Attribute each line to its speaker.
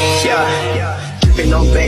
Speaker 1: Yeah, dripping on back.